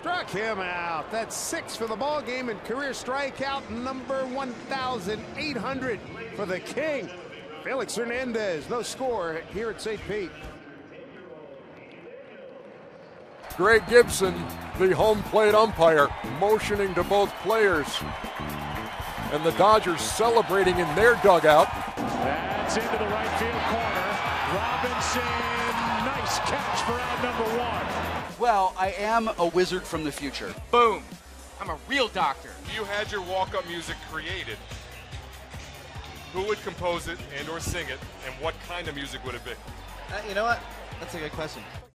Struck him out. That's six for the ball game and career strikeout number 1,800 for the King. Felix Hernandez, no score here at St. Pete. Greg Gibson, the home plate umpire, motioning to both players. And the Dodgers celebrating in their dugout. That's into the right field corner. Robinson, nice catch for out number one. Well, I am a wizard from the future. Boom. I'm a real doctor. If you had your walk-up music created, who would compose it and or sing it, and what kind of music would it be? Uh, you know what? That's a good question.